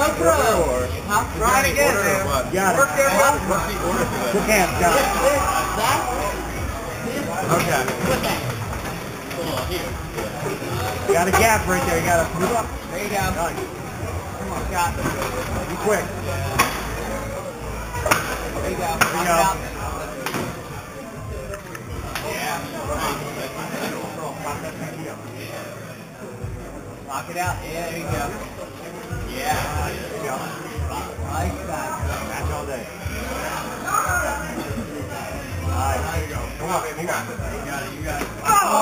GoPro. Huh? Try it again, man. Got it. Work. What's the order for Cook that? hands, got it. That? Okay. That? Got a gap right there. You got to move up. There you go. Nice. Come on, Scott. Be quick. There you go. There you go. out. Lock it out. Yeah, there you go. there you go. Come on, man. You got this. You got it. You got it. Oh!